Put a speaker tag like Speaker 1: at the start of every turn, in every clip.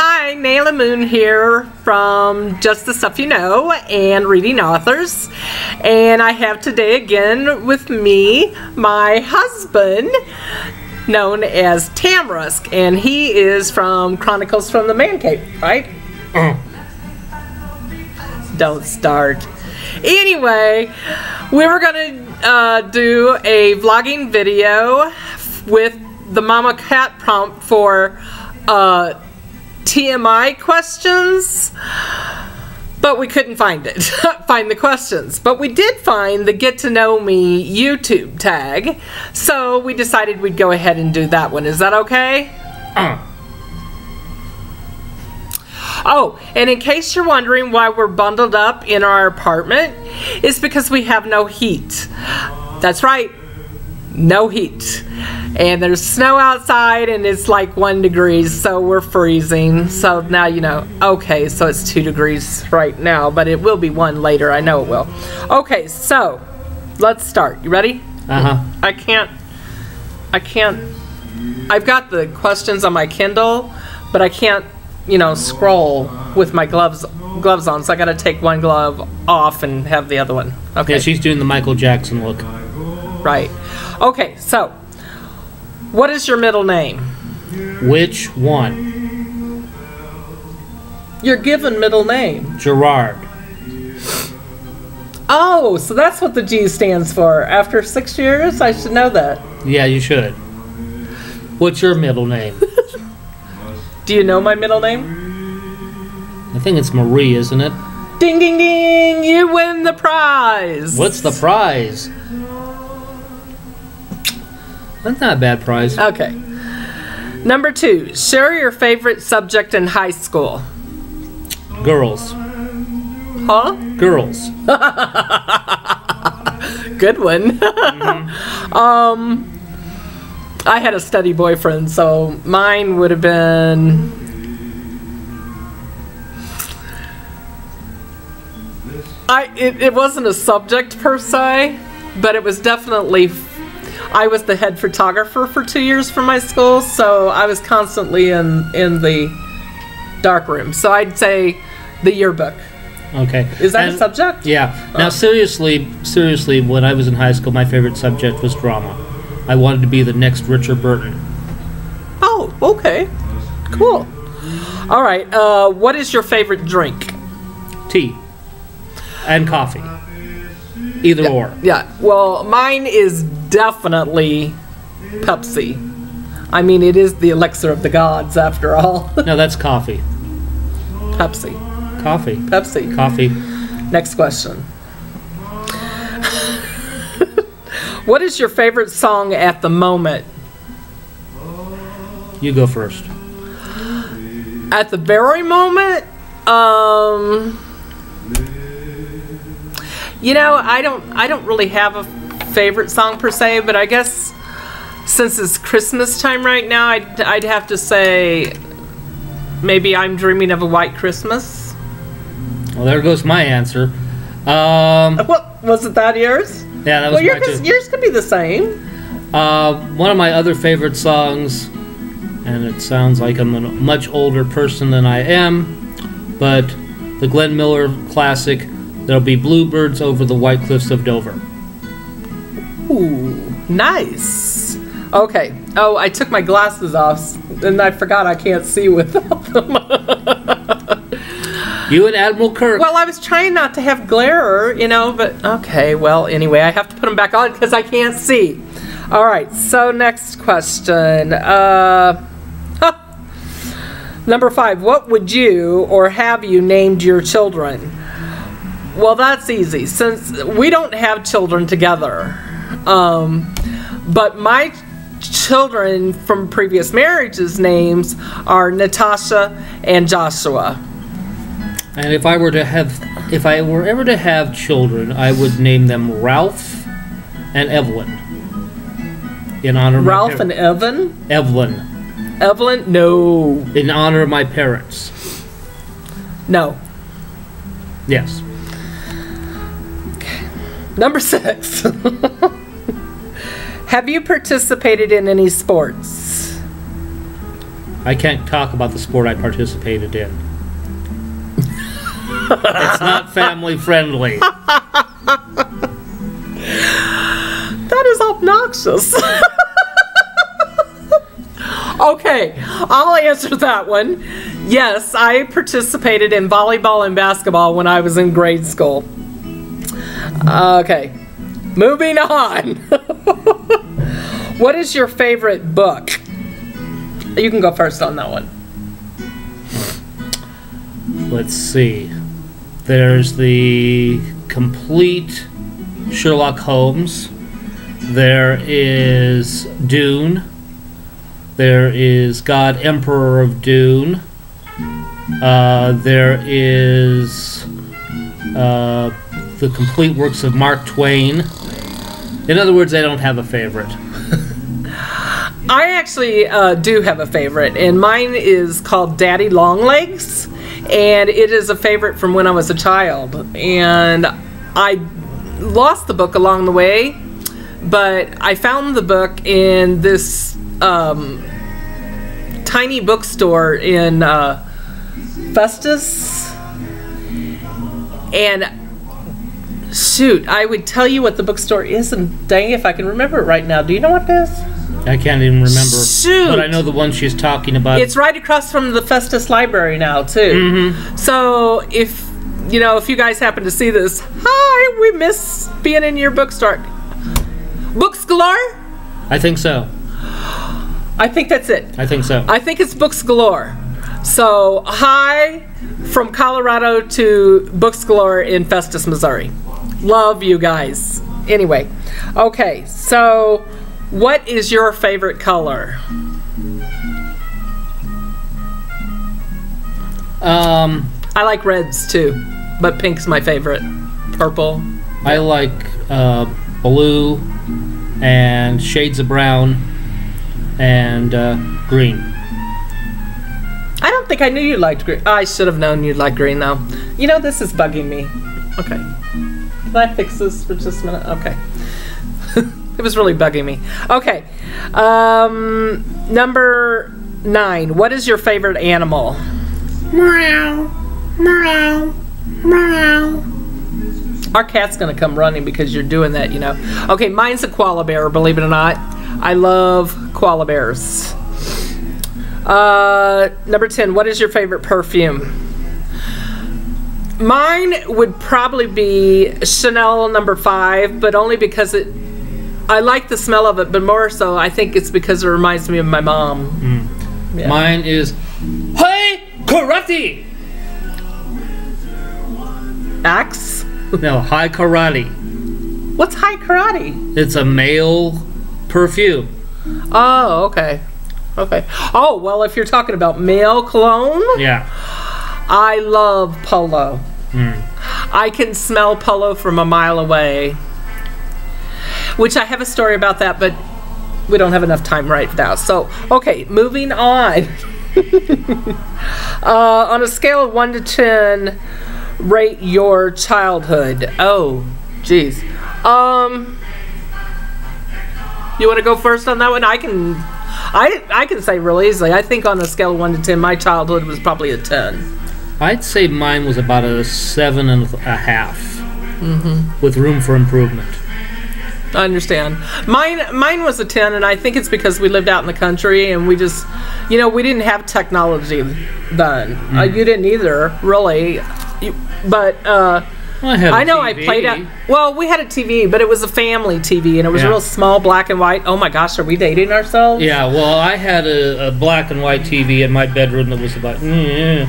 Speaker 1: Hi, Nayla Moon here from Just the Stuff You Know and Reading Authors. And I have today again with me my husband, known as Tamrisk, and he is from Chronicles from the Man Cave, right? Don't start. Anyway, we were gonna uh, do a vlogging video with the Mama Cat prompt for uh, TMI questions, but we couldn't find it. find the questions. But we did find the Get to Know Me YouTube tag, so we decided we'd go ahead and do that one. Is that okay? Uh. Oh, and in case you're wondering why we're bundled up in our apartment, it's because we have no heat. That's right, no heat. And there's snow outside and it's like one degrees, so we're freezing. So now you know, okay, so it's two degrees right now, but it will be one later, I know it will. Okay, so let's start. You ready?
Speaker 2: Uh huh.
Speaker 1: I can't, I can't, I've got the questions on my Kindle, but I can't, you know, scroll with my gloves gloves on, so I gotta take one glove off and have the other one. Okay.
Speaker 2: Yeah, she's doing the Michael Jackson look.
Speaker 1: Right. Okay, so what is your middle name?
Speaker 2: Which one?
Speaker 1: Your given middle name.
Speaker 2: Gerard.
Speaker 1: Oh, so that's what the G stands for. After six years, I should know that.
Speaker 2: Yeah, you should. What's your middle name?
Speaker 1: Do you know my middle name?
Speaker 2: I think it's Marie, isn't it?
Speaker 1: Ding, ding, ding! You win the prize.
Speaker 2: What's the prize? That's not a bad prize.
Speaker 1: Okay. Number two, share your favorite subject in high school.
Speaker 2: Girls.
Speaker 1: Huh?
Speaker 2: Girls.
Speaker 1: Good one. um, I had a study boyfriend, so mine would have been. I it, it wasn't a subject per se, but it was definitely. I was the head photographer for two years for my school, so I was constantly in in the dark room. So I'd say the yearbook.
Speaker 2: Okay.
Speaker 1: Is that a subject?
Speaker 2: Yeah. Now, seriously, seriously, when I was in high school, my favorite subject was drama. I wanted to be the next Richard Burton.
Speaker 1: Oh, okay. Cool. All right. Uh, what is your favorite drink?
Speaker 2: Tea. And coffee. Either or.
Speaker 1: Yeah. Well, mine is definitely Pepsi. I mean, it is the elixir of the gods, after all.
Speaker 2: No, that's coffee.
Speaker 1: Pepsi.
Speaker 2: Coffee.
Speaker 1: Pepsi.
Speaker 2: Coffee.
Speaker 1: Next question. what is your favorite song at the moment?
Speaker 2: You go first.
Speaker 1: At the very moment, um, you know, I don't, I don't really have a favorite song per se, but I guess since it's Christmas time right now, I'd, I'd have to say maybe I'm dreaming of a white Christmas.
Speaker 2: Well, there goes my answer. Um,
Speaker 1: What was it? That yours?
Speaker 2: yeah, that was
Speaker 1: Well, yours,
Speaker 2: too.
Speaker 1: yours could be the same.
Speaker 2: Uh, one of my other favorite songs, and it sounds like I'm a much older person than I am, but the Glenn Miller classic, There'll Be Bluebirds Over the White Cliffs of Dover.
Speaker 1: Ooh, nice. Okay. Oh, I took my glasses off, and I forgot I can't see without them.
Speaker 2: You and Admiral Kirk.
Speaker 1: well, I was trying not to have glare, you know, but okay. Well, anyway, I have to put them back on because I can't see. All right. So next question. Uh, huh. Number five. What would you or have you named your children? Well, that's easy since we don't have children together. Um, but my children from previous marriages' names are Natasha and Joshua.
Speaker 2: And if I were to have, if I were ever to have children, I would name them Ralph and Evelyn. In honor of
Speaker 1: Ralph and Evan?
Speaker 2: Evelyn.
Speaker 1: Evelyn? No.
Speaker 2: In honor of my parents.
Speaker 1: No.
Speaker 2: Yes. Okay.
Speaker 1: Number six. Have you participated in any sports?
Speaker 2: I can't talk about the sport I participated in. it's not family friendly.
Speaker 1: That is obnoxious. okay, I'll answer that one. Yes, I participated in volleyball and basketball when I was in grade school. Okay, moving on. what is your favorite book? You can go first on that one.
Speaker 2: Let's see. There's the complete Sherlock Holmes. There is Dune. There is God Emperor of Dune. Uh, there is uh, the complete works of Mark Twain. In other words, I don't have a favorite.
Speaker 1: I actually uh, do have a favorite, and mine is called Daddy Longlegs, and it is a favorite from when I was a child. And I lost the book along the way, but I found the book in this um, tiny bookstore in uh, Festus, and shoot, I would tell you what the bookstore is, and dang if I can remember it right now. Do you know what it is?
Speaker 2: I can't even remember.
Speaker 1: Shoot.
Speaker 2: But I know the one she's talking about.
Speaker 1: It's right across from the Festus Library now, too. Mm-hmm. So if you know, if you guys happen to see this, hi, we miss being in your bookstore. Books galore.
Speaker 2: I think so.
Speaker 1: I think that's it.
Speaker 2: I think so.
Speaker 1: I think it's Books Galore. So, hi from Colorado to Books Galore in Festus, Missouri. Love you guys. Anyway, okay, so what is your favorite color?
Speaker 2: Um,
Speaker 1: I like reds too, but pink's my favorite. Purple.
Speaker 2: I like uh, blue and shades of brown and uh, green.
Speaker 1: I don't think I knew you liked green. I should have known you'd like green though. You know, this is bugging me. Okay. Can I fix this for just a minute? Okay. It was really bugging me. Okay. Um, number nine. What is your favorite animal?
Speaker 3: Meow. Meow. Meow.
Speaker 1: Our cat's gonna come running because you're doing that, you know. Okay, mine's a koala bear, believe it or not. I love koala bears. Uh, number 10, what is your favorite perfume? Mine would probably be Chanel number 5, but only because it I like the smell of it, but more so I think it's because it reminds me of my mom. Yeah.
Speaker 2: Mine is Hey Karate!
Speaker 1: Axe?
Speaker 2: No, Hai Karate.
Speaker 1: What's high karate?
Speaker 2: It's a male perfume.
Speaker 1: Oh, okay. Okay. Oh, well, if you're talking about male cologne,
Speaker 2: Yeah.
Speaker 1: I love Polo.
Speaker 2: Hmm.
Speaker 1: I can smell Polo from a mile away. Which I have a story about that, but we don't have enough time right now. So, okay, moving on. uh, on a scale of 1 to 10, rate your childhood. Oh, jeez. Um, you want to go first on that one? I can. I, I can say real easily. I think on a scale of 1 to 10, my childhood was probably a 10.
Speaker 2: I'd say mine was about a seven and a half,
Speaker 1: Mm-hmm.
Speaker 2: with room for improvement.
Speaker 1: I understand. Mine mine was a 10 and I think it's because we lived out in the country and we just you know, we didn't have technology then. Uh, you didn't either, really. You, but uh
Speaker 2: I, had a
Speaker 1: I know I played out Well, we had a TV, but it was a family TV and it was
Speaker 2: Yeah.
Speaker 1: real small black and white. Oh my gosh, are we dating ourselves?
Speaker 2: Yeah, well, I had a, a black and white TV in my bedroom that was about. Mm,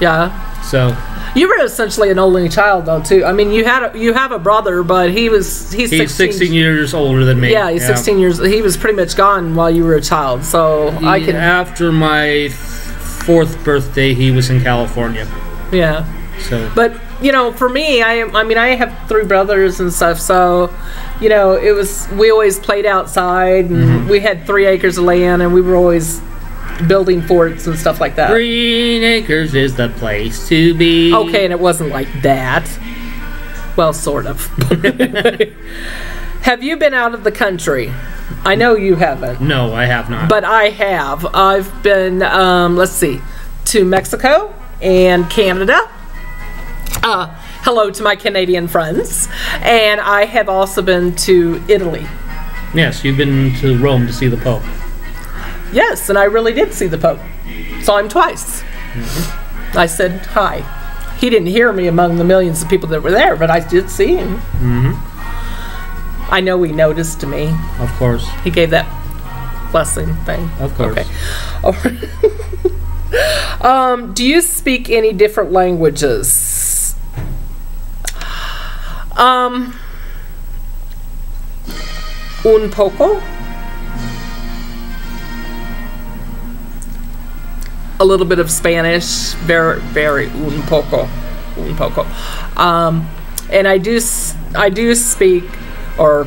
Speaker 1: Yeah.
Speaker 2: so
Speaker 1: You were essentially an only child though, too. I mean, you had a, you have a brother, but he was he's,
Speaker 2: he's 16 years older than me.
Speaker 1: Yeah, he's 16 years. He was pretty much gone while you were a child. So I can
Speaker 2: After my fourth birthday, he was in California.
Speaker 1: yeah.
Speaker 2: So
Speaker 1: But you know, for me, I I mean, I have three brothers and stuff, so you know, it was we always played outside, and mm-hmm. we had three acres of land, and we were always building forts and stuff like that.
Speaker 2: Green Acres is the place to be.
Speaker 1: Okay, and it wasn't like that. Well, sort of. Have you been out of the country? I know you haven't,
Speaker 2: No, I have not.
Speaker 1: but I have. I've been, um, let's see, to Mexico and Canada. Uh, hello to my Canadian friends. And I have also been to Italy.
Speaker 2: yes, you've been to Rome to see the Pope.
Speaker 1: Yes, and I really did see the Pope. Saw him twice. I said hi. He didn't hear me among the millions of people that were there, but I did see him. I know he noticed me.
Speaker 2: Of course.
Speaker 1: He gave that blessing thing.
Speaker 2: Of course.
Speaker 1: Okay. Oh. um, do you speak any different languages? Um, un poco. A little bit of Spanish, very, very un poco, un poco. Um, and I do, I do speak, or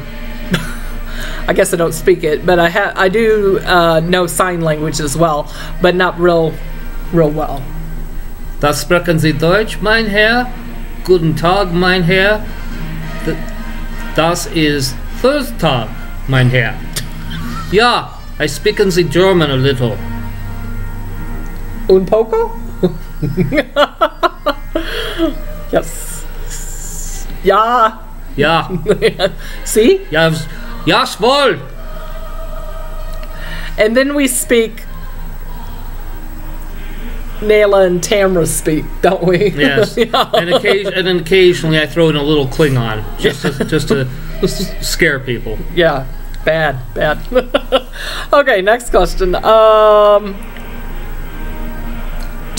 Speaker 1: I guess I don't speak it, but I ha- I do uh, know sign language as well, but not real, real well.
Speaker 2: Das sprechen Sie Deutsch, mein Herr? Guten Tag, mein Herr. Das ist Thursday, mein Herr. Ja, I speak in the German a little.
Speaker 1: Un poco? yes. Ja.
Speaker 2: Ja,
Speaker 1: See?
Speaker 2: Yes. Yes, jawohl.
Speaker 1: And then we speak. Nayla and Tamra speak, don't we?
Speaker 2: Yes,
Speaker 1: Yeah.
Speaker 2: and, occasion- and then occasionally I throw in a little Klingon just to, just to scare people.
Speaker 1: Yeah, bad, bad. okay, next question. Um,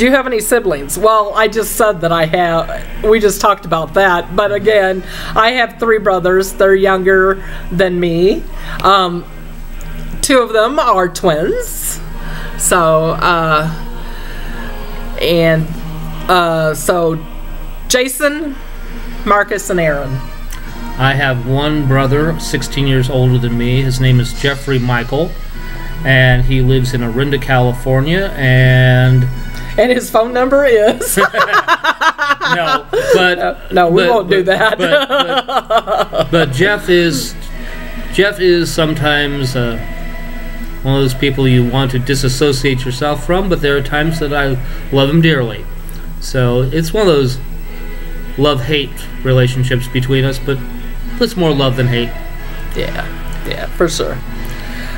Speaker 1: do you have any siblings? Well, I just said that I have. We just talked about that, but again, I have three brothers. They're younger than me. Um, two of them are twins. So, uh, and uh, so Jason, Marcus, and Aaron.
Speaker 2: I have one brother, 16 years older than me. His name is Jeffrey Michael, and he lives in Orinda, California. And
Speaker 1: And his phone number is.
Speaker 2: no, but
Speaker 1: no, we
Speaker 2: but-
Speaker 1: won't do that.
Speaker 2: But, but, but Jeff is Jeff is sometimes uh, one of those people you want to disassociate yourself from. But there are times that I love him dearly. So it's one of those love hate relationships between us. But it's more love than hate.
Speaker 1: Yeah, yeah, for sure.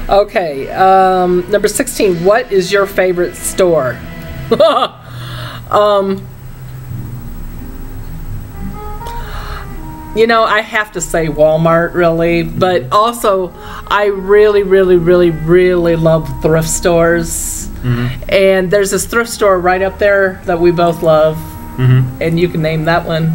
Speaker 1: Okay, um, number 16. What is your favorite store? um, you know, I have to say Walmart, really, but also I really, really, really, really love thrift stores. And there's this thrift store right up there that we both love,
Speaker 2: Mm-hmm.
Speaker 1: and you can name that one.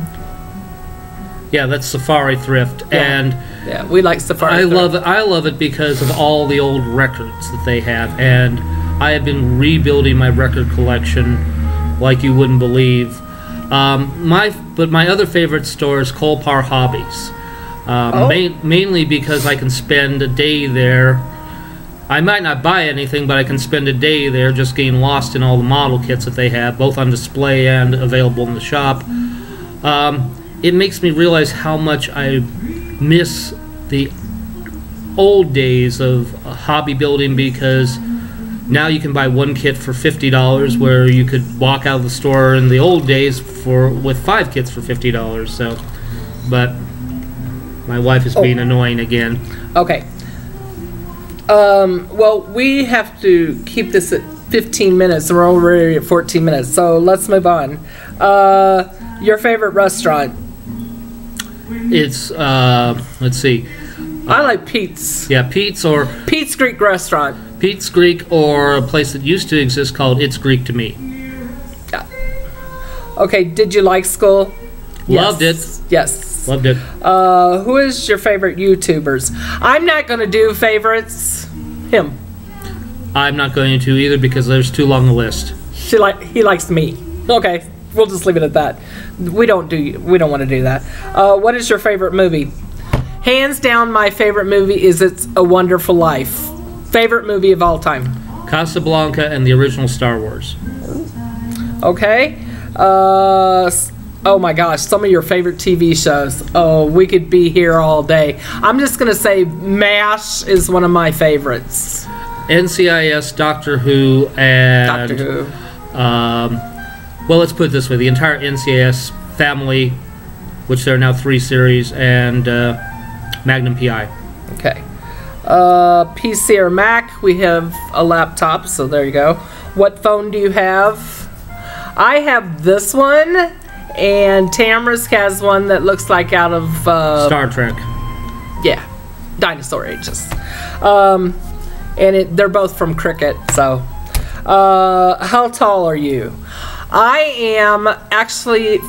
Speaker 2: Yeah, that's Safari Thrift,
Speaker 1: Yeah.
Speaker 2: and
Speaker 1: Yeah, we like Safari.
Speaker 2: I
Speaker 1: Thrift.
Speaker 2: love it. I love it because of all the old records that they have, and I have been rebuilding my record collection like you wouldn't believe. Um, my but my other favorite store is Colpar Hobbies, um,
Speaker 1: Oh.
Speaker 2: main, mainly because I can spend a day there. I might not buy anything, but I can spend a day there just getting lost in all the model kits that they have, both on display and available in the shop. Um, it makes me realize how much I miss the old days of hobby building because now you can buy one kit for fifty dollars, where you could walk out of the store in the old days for with five kits for fifty dollars. So, but my wife is being annoying again.
Speaker 1: Okay. Um, well, we have to keep this at 15 minutes. and We're already at 14 minutes, so let's move on. Uh, your favorite restaurant?
Speaker 2: It's uh, let's see,
Speaker 1: I like Pete's.
Speaker 2: yeah, Pete's or
Speaker 1: Pete's Greek Restaurant.
Speaker 2: Pete's Greek or a place that used to exist called It's Greek to Me. Yeah.
Speaker 1: Okay, did you like school?
Speaker 2: Loved
Speaker 1: Yes. Yes.
Speaker 2: Loved it.
Speaker 1: Uh, who is your favorite YouTubers? I'm not going to do favorites. Him.
Speaker 2: I'm not going to either because there's too long a list.
Speaker 1: She like he likes me. Okay, we'll just leave it at that. We don't do we don't want to do that. Uh, what is your favorite movie? Hands down, my favorite movie is It's a Wonderful Life. Favorite movie of all time.
Speaker 2: Casablanca and the original Star Wars.
Speaker 1: Okay. Uh, Oh my gosh, some of your favorite TV shows. Oh, we could be here all day. I'm just gonna say MASH is one of my favorites.
Speaker 2: NCIS, Doctor Who, and
Speaker 1: Doctor Who.
Speaker 2: Um, well, let's put it this way: the entire NCIS family, which there are now three series, and uh, Magnum PI.
Speaker 1: Okay. Uh, PC or Mac, we have a laptop, so there you go. What phone do you have? I have this one, and Tamrisk has one that looks like out of uh,
Speaker 2: Star Trek.
Speaker 1: yeah, dinosaur ages. Um, and it, they're both from Cricket. So, uh, how tall are you? I am actually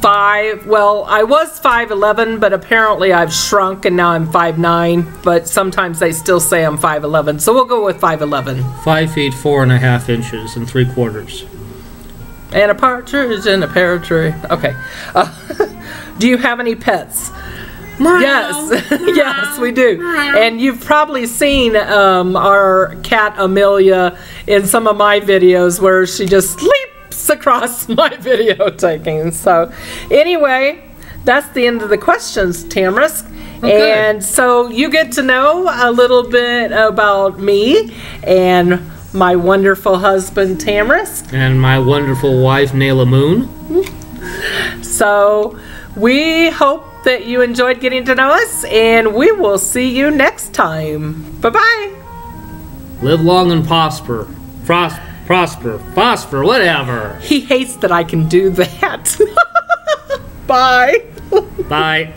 Speaker 1: five. Well, I was five eleven, but apparently I've shrunk and now I'm five nine. But sometimes they still say I'm five eleven, so we'll go with five eleven.
Speaker 2: Five feet four and a half inches and three quarters.
Speaker 1: And a partridge in a pear tree. Okay. Uh, do you have any pets? Yes, yes, we do. And you've probably seen um, our cat Amelia in some of my videos where she just leaps across my video taking. So, anyway, that's the end of the questions, Tamrisk.
Speaker 2: Okay.
Speaker 1: And so you get to know a little bit about me and my wonderful husband, Tamrisk.
Speaker 2: And my wonderful wife, Nayla Moon.
Speaker 1: So we hope that you enjoyed getting to know us, and we will see you next time. Bye bye.
Speaker 2: Live long and prosper. Pros- prosper. Phosphor, whatever.
Speaker 1: He hates that I can do that. bye.
Speaker 2: Bye.